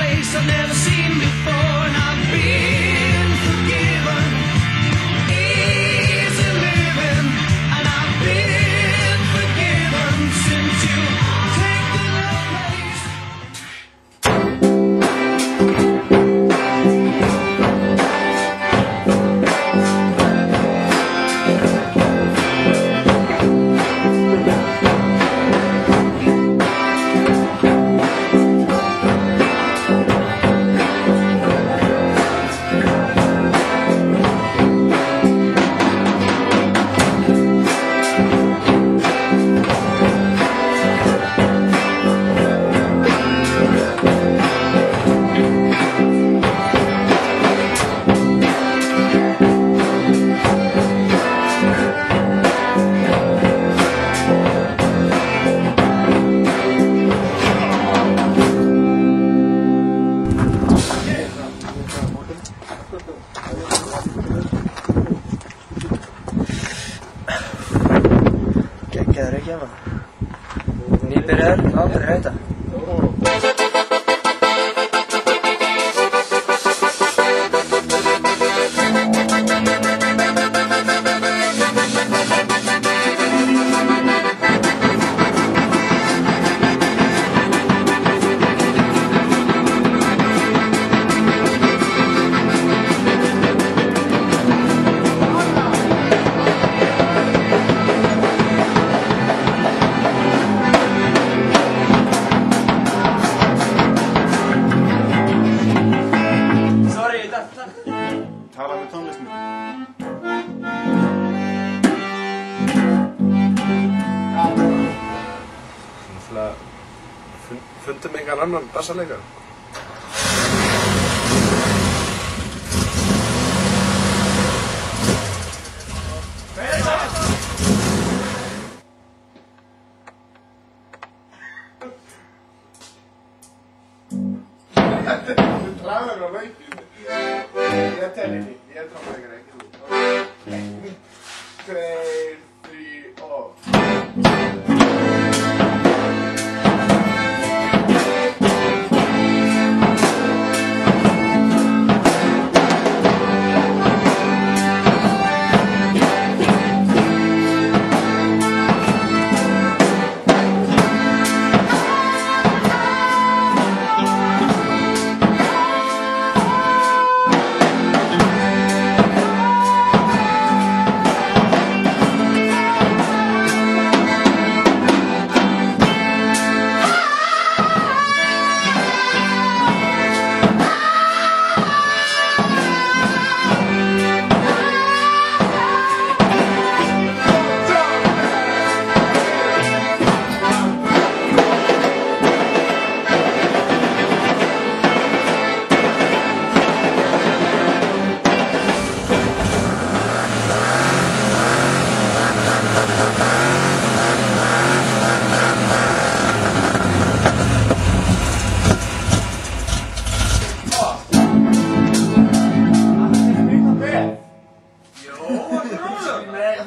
place I've never seen before, and I've been. Geggjaður ekki hann Nýbyrjar, Tala með tónlistin. Fundum engan annan bassaleikar. che altro pregherei tu? 3, 3, 8.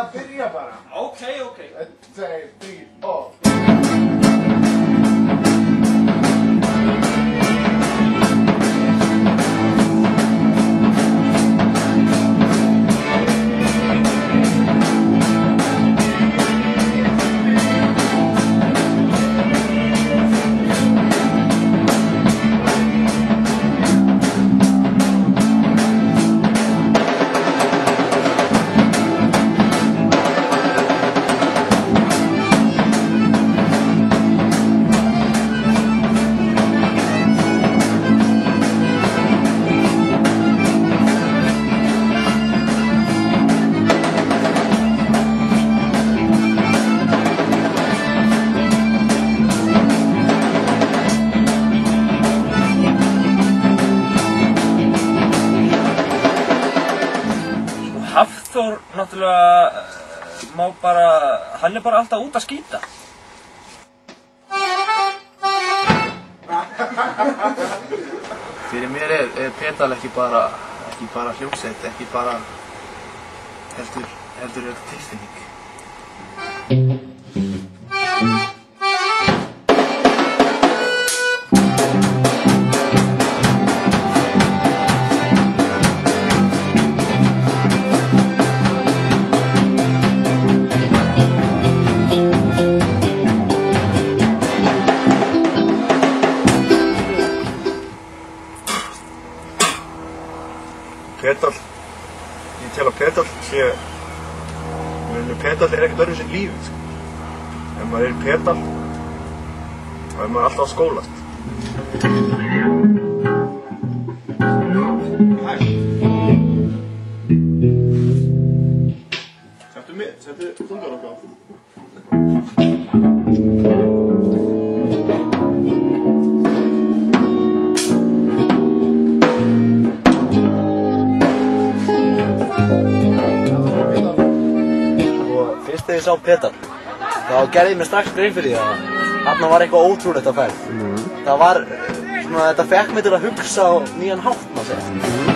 að byrja bara. Ok, ok. Einn, tveir, þrýr. Náttúrulega eh, má bara, hann er bara alltaf út að skýta Fyrir mér er, er pedal ekki bara, ekki bara hljómsveit, ekki bara heldur, heldur er tilfinning. Pedal er ekkert öðru sem lífið, sko. Ef maður er í pedal, þá er maður alltaf að skólast. Settu mig, settu þungar okkar Petar, þá gerði ég mér strax grein fyrir því að þarna var eitthvað ótrúlegt að ferð. Það var, eh, svona, þetta fekk mig til að hugsa á nýjan hátt, maður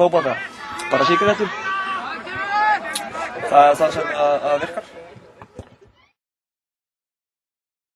Engan fókbóta, bara síkaretur. Það er það sem að virkar.